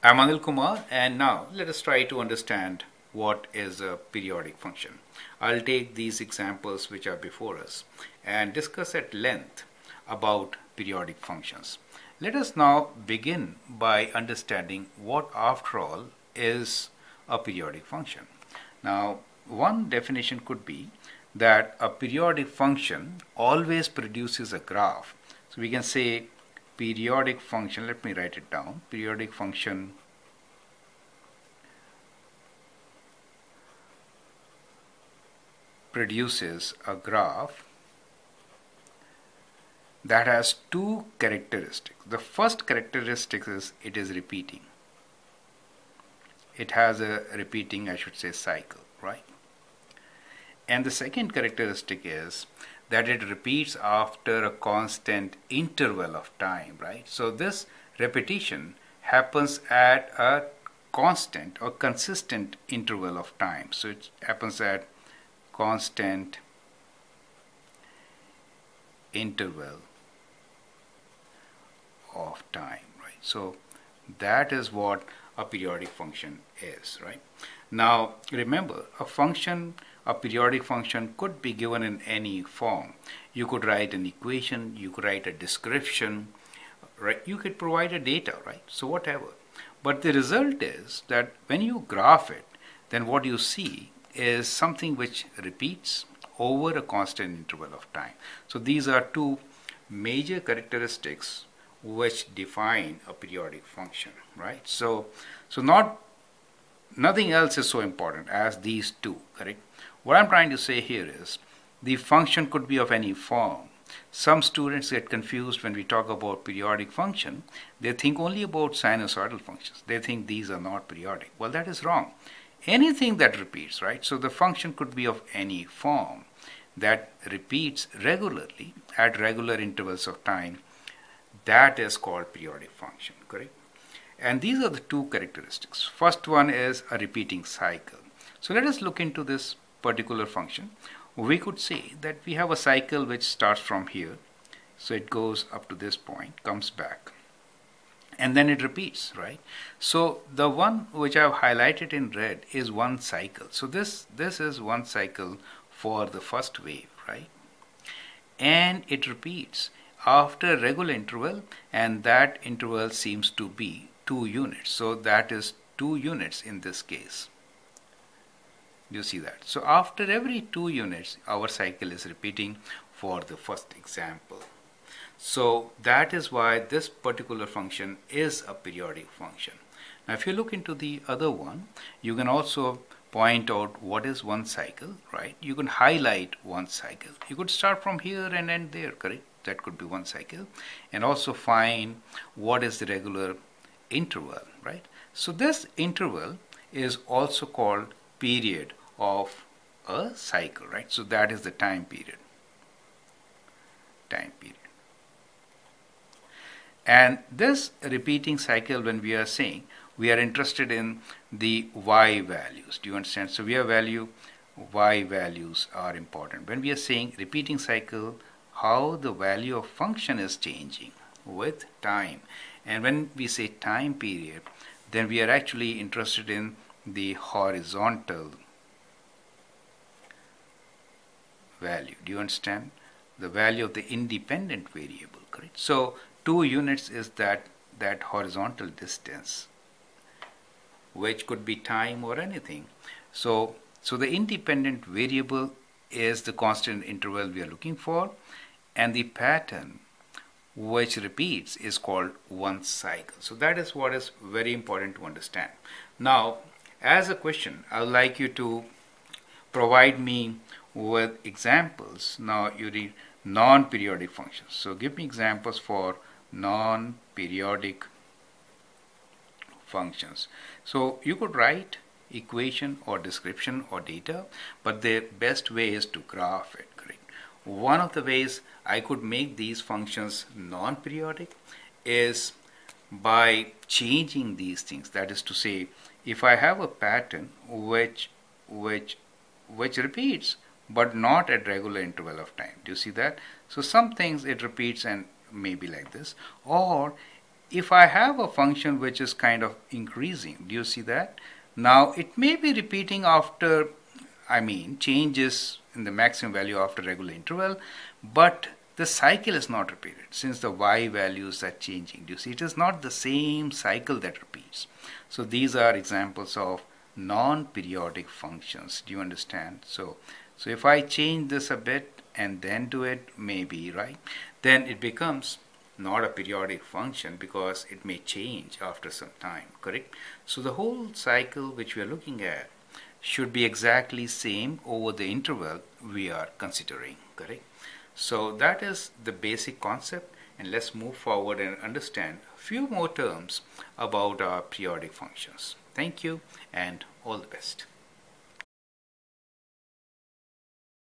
I'm Anil Kumar and now let us try to understand what is a periodic function. I'll take these examples which are before us and discuss at length about periodic functions. Let us now begin by understanding what after all is a periodic function. Now one definition could be that a periodic function always produces a graph. So we can say periodic function, let me write it down, periodic function produces a graph that has two characteristics. The first characteristic is it is repeating. It has a repeating, I should say, cycle, right? And the second characteristic is that it repeats after a constant interval of time, right? So this repetition happens at a constant or consistent interval of time. So it happens at constant interval of time, right? So that is what a periodic function is, right? Now remember, a function, a periodic function could be given in any form. You could write an equation, you could write a description, right? You could provide a data, right? So whatever. But the result is that when you graph it, then what you see is something which repeats over a constant interval of time. So these are two major characteristics which define a periodic function, right? So, so not nothing else is so important as these two, correct? What I'm trying to say here is the function could be of any form. Some students get confused when we talk about periodic function. They think only about sinusoidal functions. They think these are not periodic. Well, that is wrong. Anything that repeats, right? So the function could be of any form that repeats regularly at regular intervals of time that is called periodic function, correct? And these are the two characteristics. First one is a repeating cycle. So let us look into this particular function. We could say that we have a cycle which starts from here. So it goes up to this point, comes back. And then it repeats, right? So the one which I've highlighted in red is one cycle. So this, this is one cycle for the first wave, right? And it repeats after a regular interval and that interval seems to be 2 units. So that is 2 units in this case. You see that. So after every 2 units our cycle is repeating for the first example. So that is why this particular function is a periodic function. Now if you look into the other one you can also point out what is one cycle right you can highlight one cycle you could start from here and end there correct that could be one cycle and also find what is the regular interval right? So this interval is also called period of a cycle right? So that is the time period. Time period. And this repeating cycle when we are saying we are interested in the y values. Do you understand? So we are value y values are important. When we are saying repeating cycle how the value of function is changing with time. And when we say time period, then we are actually interested in the horizontal value. Do you understand? The value of the independent variable, correct? So 2 units is that, that horizontal distance, which could be time or anything. So, so the independent variable is the constant interval we are looking for and the pattern which repeats is called one cycle. So that is what is very important to understand. Now, as a question, I would like you to provide me with examples. Now you read non-periodic functions. So give me examples for non-periodic functions. So you could write equation or description or data, but the best way is to graph it? One of the ways I could make these functions non-periodic is by changing these things. That is to say, if I have a pattern which which which repeats but not at regular interval of time. Do you see that? So some things it repeats and maybe like this or if I have a function which is kind of increasing, do you see that? Now it may be repeating after, I mean, changes in the maximum value after regular interval, but the cycle is not repeated since the y values are changing. Do you see? It is not the same cycle that repeats. So these are examples of non-periodic functions. Do you understand? So, so if I change this a bit and then do it, maybe, right? Then it becomes not a periodic function because it may change after some time, correct? So the whole cycle which we are looking at should be exactly same over the interval we are considering, correct? So that is the basic concept and let's move forward and understand a few more terms about our periodic functions. Thank you and all the best.